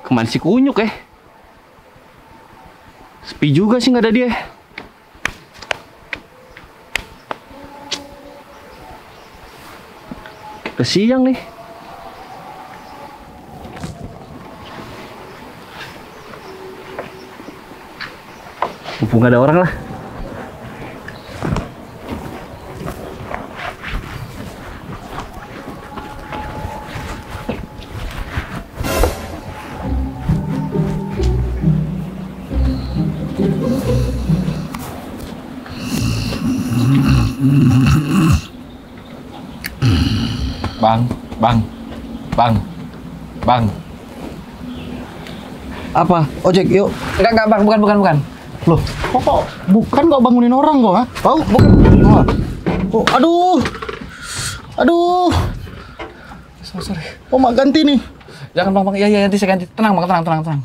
Ke mana si kunyuk eh? Sepi juga sih nggak ada dia. Udah siang nih. Mumpung ada orang lah. Bang, bang, bang, bang. Apa? Ojek, yuk. Enggak, enggak, bang, bukan, bukan, bukan. Loh, kok, kok bukan kok bangunin orang kok, ha? Tahu? Bukan. Oh, oh, aduh. Aduh. Sorry, sorry. Oh, mak ganti nih. Jangan bang, bang. Ya, ya, nanti saya ganti. Tenang, bang, tenang, tenang, tenang.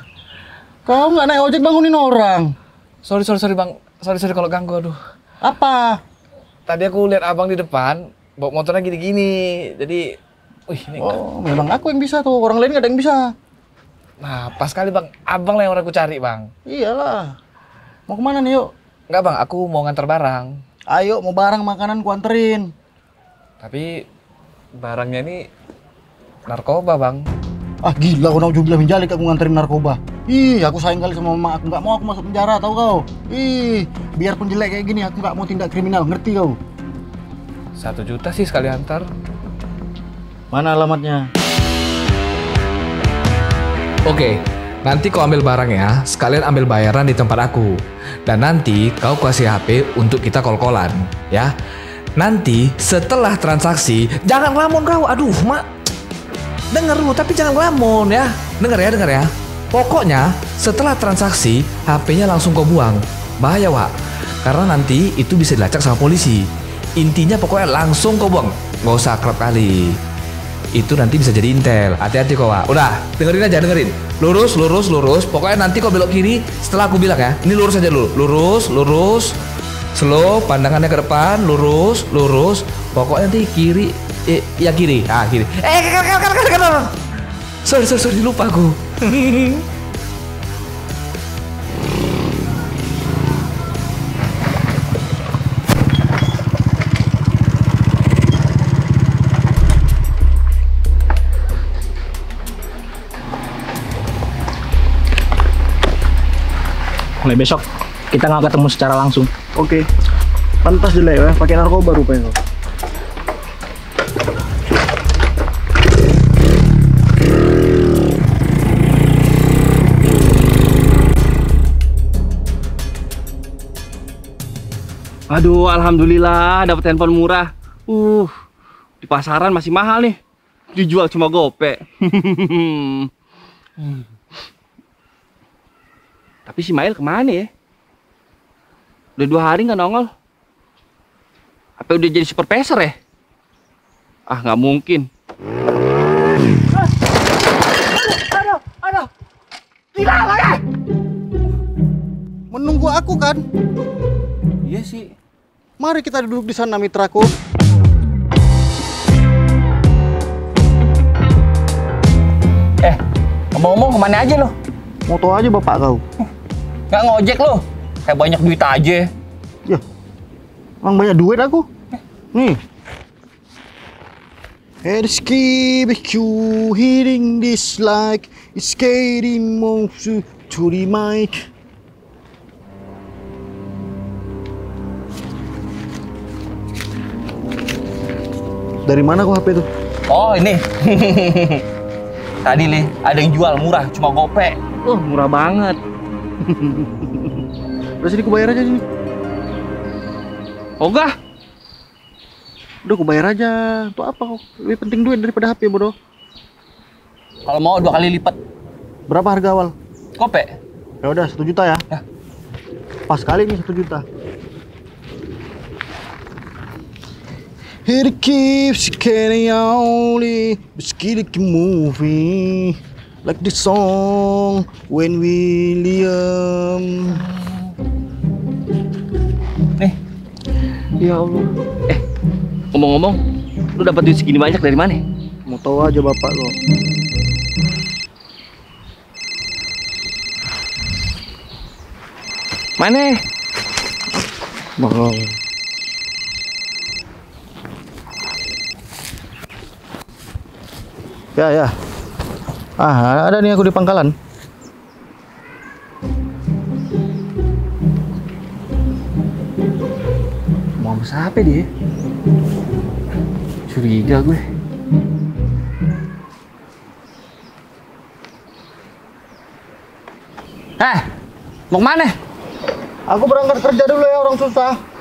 Kau nggak naik ojek bangunin orang. Sorry, sorry, sorry, bang. Sorry, sorry kalau ganggu, aduh. Apa? Tadi aku lihat abang di depan, bawa motornya gini-gini. Jadi, wih, ini enggak. Oh, memang aku yang bisa tuh. Orang lain nggak ada yang bisa. Nah, pas kali bang. Abang lah yang orang aku cari, bang. Iyalah. Mau ke mana nih, yuk? Enggak, bang. Aku mau nganter barang. Ayo, mau barang makanan ku anterin. Tapi, barangnya ini narkoba, bang. Ah gila, kau naujubillah menjalik aku nganterin narkoba. Ih, aku sayang kali sama mama aku. Nggak mau aku masuk penjara, tahu kau? Ih, biarpun jelek kayak gini, aku nggak mau tindak kriminal. Ngerti kau? Satu juta sih sekali antar. Mana alamatnya? Oke, nanti kau ambil barangnya, sekalian ambil bayaran di tempat aku. Dan nanti kau kasih HP untuk kita kol-kolan, ya. Nanti setelah transaksi, jangan ngelamun kau. Aduh, mak. Dengar lu, tapi jangan ngelamun ya. Dengar ya, dengar ya. Pokoknya setelah transaksi, HP-nya langsung kau buang. Bahaya, Wak. Karena nanti itu bisa dilacak sama polisi. Intinya pokoknya langsung kau buang. Gak usah kerap kali itu nanti bisa jadi intel. Hati-hati kok, Wak. Udah, dengerin aja, dengerin. Lurus, lurus, lurus. Pokoknya nanti kau belok kiri setelah aku bilang ya. Ini lurus aja dulu. Lurus, lurus. Slow, pandangannya ke depan, lurus, lurus. Pokoknya nanti kiri, eh, ya kiri. Ah, kiri. Eh, kanan, kanan, kanan, kanan. Sorry, sorry, sorry, lupa aku. Mulai besok kita nggak ketemu secara langsung. Oke. Pantas jelek ya, pakai narkoba rupanya. Aduh, alhamdulillah dapat handphone murah. Uh, di pasaran masih mahal nih. Dijual cuma gope. Hmm. Tapi si Mail ke mana ya? Udah dua hari nggak nongol. Apa udah jadi supervisor ya? Ah, nggak mungkin. Menunggu aku kan? Iya sih. Mari kita duduk di sana mitraku. Eh, ngomong-ngomong ke mana aja lo? Moto aja bapak kau. Nggak ngojek lo? Kayak banyak duit aja. Ya, emang banyak duit aku. Nih. Eski BQ hitting this like it's skating moves to the mic. Dari mana kok HP itu? Oh ini. Tadi nih ada yang jual murah cuma gope. Oh murah banget. Udah sini aku bayar aja sini. Ogah. Udah aku bayar aja. Untuk apa kok? Lebih penting duit daripada HP bodoh. Kalau mau dua kali lipat. Berapa harga awal? Gope. Ya udah satu juta ya. Ya. Pas kali nih satu juta. It keeps getting only, but still keep moving like the song when William. Nih. Ya Allah. Eh, Ngomong-ngomong, lu dapat duit segini banyak dari mana? Mau tahu aja bapak lo. Mana? Bakal. Ya ya. Ah ada nih aku di pangkalan. Mau siapa dia? Curiga gue. Eh, mau ke mana? Aku berangkat kerja dulu ya orang susah.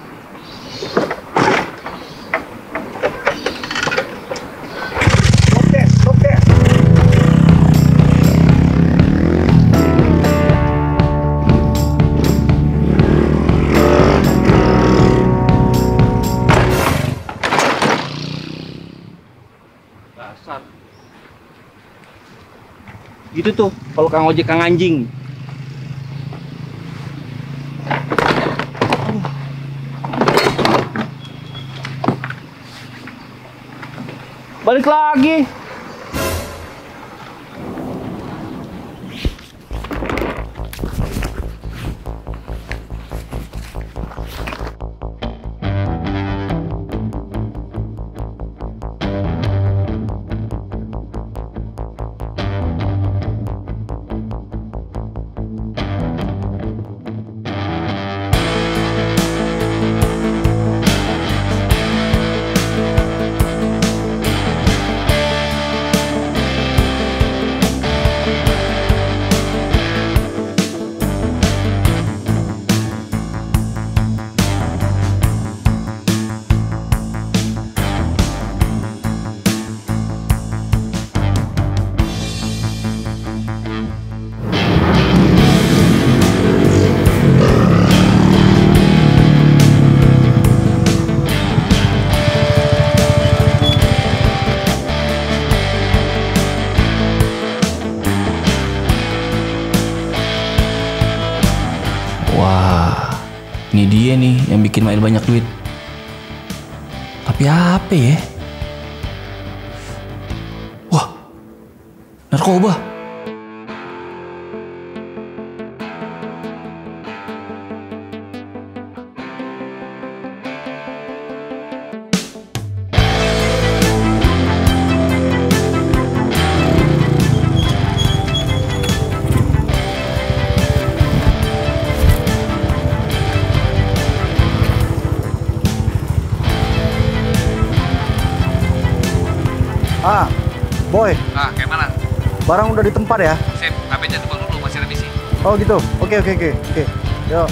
Gitu tuh, kalau Kang Ojek Kang anjing. Balik lagi. Wah, ini dia nih yang bikin Mail banyak duit. Tapi apa ya? Wah, narkoba. Ah, boy, Ah, kayak mana? barang udah di tempat ya? Sip, HP jangan lupa dulu, masih misi. Oh gitu. Oke oke oke oke. Yuk.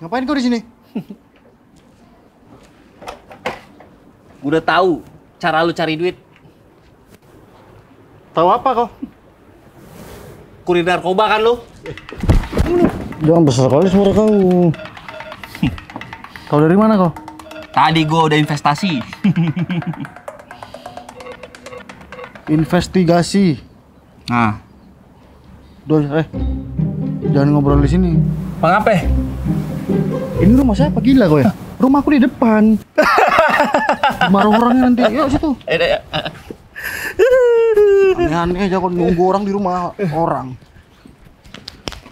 Ngapain kau di sini? Udah tahu cara lu cari duit. Tahu apa kau? Kurir narkoba kan lu? Jangan besar kali suara kau. Kau dari mana kau? Tadi gua udah investasi. Investigasi. Nah, Doi, eh. Jangan ngobrol di sini. pengape? Ini rumah siapa gila kau ya? Rumahku di depan. Marah orangnya nanti. Yuk situ. Aneh-aneh aja kau nunggu orang di rumah orang.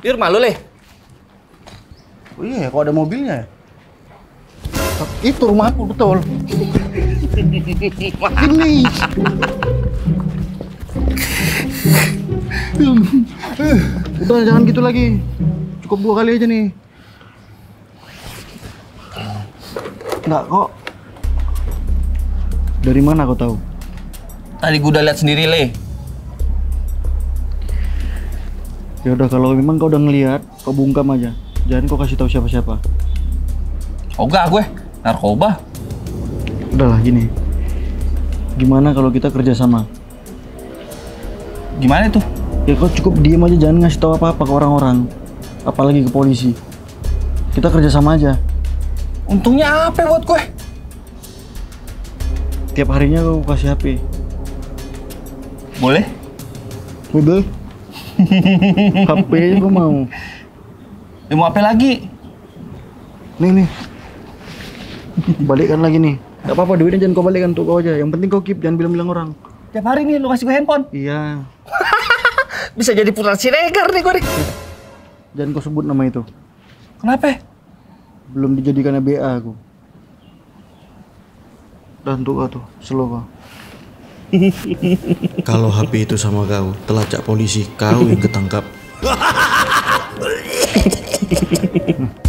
Di rumah lu, Le. Oh iya, kok ada mobilnya ya? Itu rumahku betul. Ini. Udah jangan gitu lagi. Cukup dua kali aja nih. Enggak kok. Dari mana kau tahu? Tadi gua udah lihat sendiri, Le. Ya udah kalau memang kau udah ngelihat, kau bungkam aja. Jangan kau kasih tahu siapa-siapa. Ogah gue, narkoba. Udahlah gini. Gimana kalau kita kerja sama? Gimana tuh? Ya kau cukup diem aja jangan ngasih tahu apa-apa ke orang-orang. Apalagi ke polisi. Kita kerja sama aja. Untungnya apa buat gue? Tiap harinya kau kasih HP. Boleh? Udah. HP aja gua mau. Ya mau apa lagi? Nih nih. Balikkan lagi nih. Gak apa-apa duitnya jangan kau balikkan untuk kau aja. Yang penting kau keep jangan bilang-bilang orang. Tiap hari nih lu kasih gue handphone. Iya. Bisa jadi putra Siregar nih gue nih. Jangan kau sebut nama itu. Kenapa? Belum dijadikan BA aku. Dan untuk kau tuh, slow kau. Kalau HP itu sama kau, telacak polisi, kau yang ketangkap.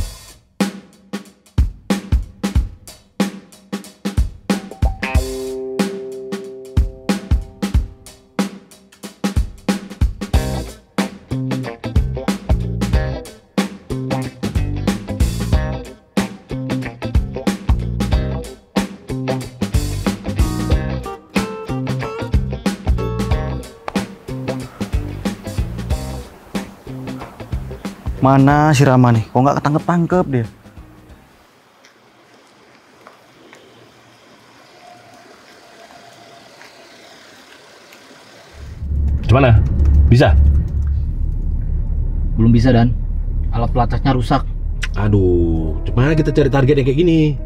Mana si Rama nih? Kok nggak ketangkep-tangkep dia? Gimana? Bisa? Belum bisa dan alat pelacaknya rusak. Aduh, gimana kita cari target yang kayak gini?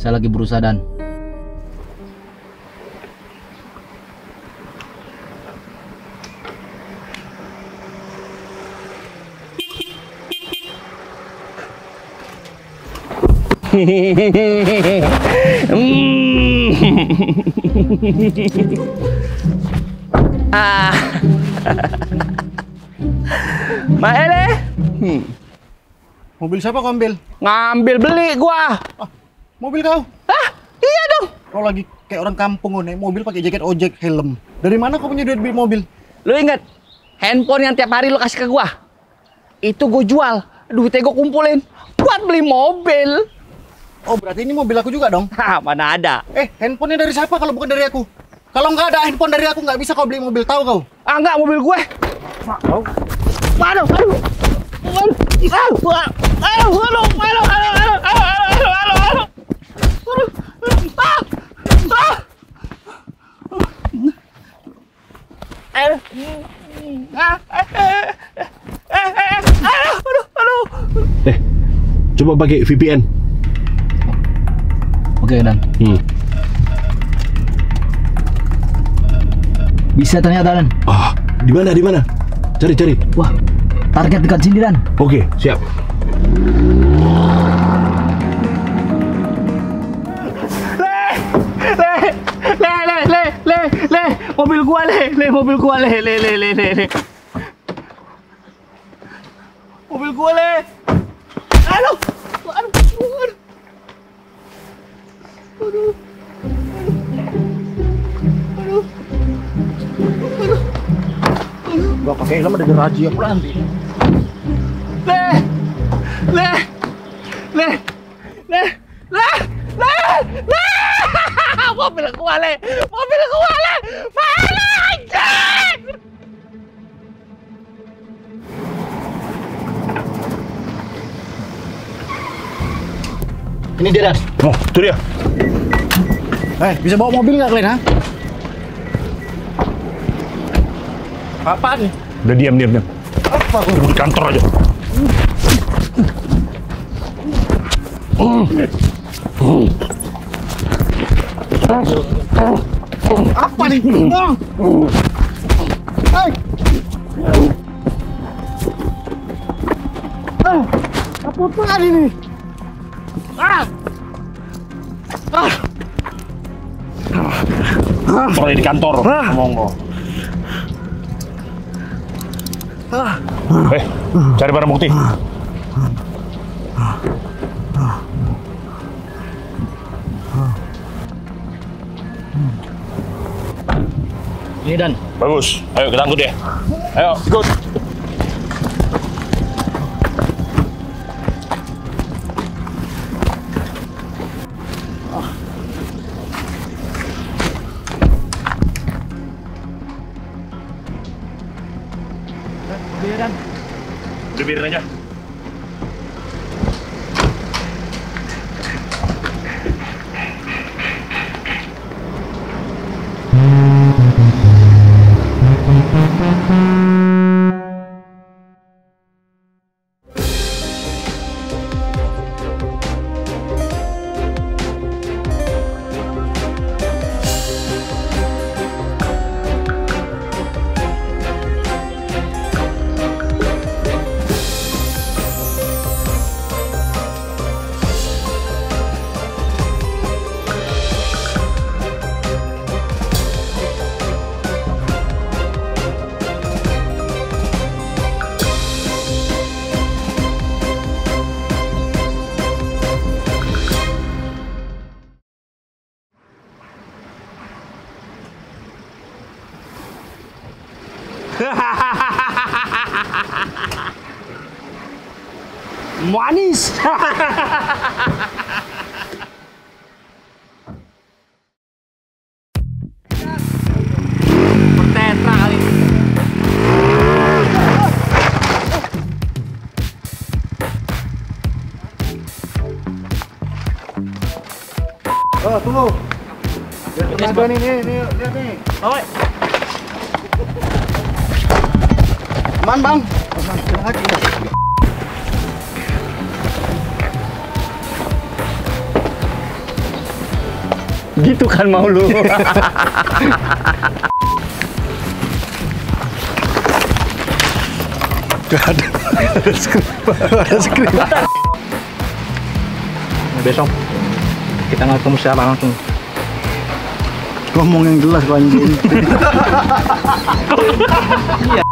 Saya lagi berusaha dan Mbak Ele, Mobil siapa kau ambil? ngambil beli gua. Mobil kau? Hah? Iya dong. Kau lagi kayak orang kampung naik mobil pakai jaket ojek, helm. Dari mana kau punya duit beli mobil? Lu inget handphone yang tiap hari lu kasih ke gua? Itu gua jual. Duitnya gua kumpulin buat beli mobil. Oh, berarti ini mobil aku juga dong? Hah, mana ada. Eh, handphonenya dari siapa kalau bukan dari aku? Kalau nggak ada handphone dari aku, nggak bisa kau beli mobil, tahu kau? Ah, nggak, mobil gue. Mau. Waduh, aduh. Eh, coba pakai VPN. Oke dan Hmm. bisa ternyata dan. Ah, di mana? Di mana? Cari, cari. Wah target dekat sini dan. Oke, siap. Le, le, le, le, le, mobil gua le, le, mobil gua le, le, le, le, le, le. Mobil gua le. Aduh, aduh, aduh. Gua pakai helm ada razia pula nanti. Le! Le! Le! Le! Le! Le! Leh. Mobil gua, le, Mobil gua, le. Mana anjir? Ini dia dan. Oh, itu dia. Eh bisa bawa mobil nggak kalian ha? Apaan nih? Udah diam, diam, diam. Apa? Tunggu di kantor aja. Apa nih? Oh. Hai. Ah, apa apaan ini? Ah. Soalnya di kantor. Ngomong lo. Eh, cari barang bukti. Ini dan. Bagus. Ayo kita angkut dia. Ayo, ikut. Udah biarin aja. Kali ini. Oh, tunggu. Lihat nih, nih, nih, lihat nih. Oi. Man, Bang. Aja. Gitu kan mau lu. Besok kita nggak ketemu siapa langsung. Ngomong yang jelas anjing.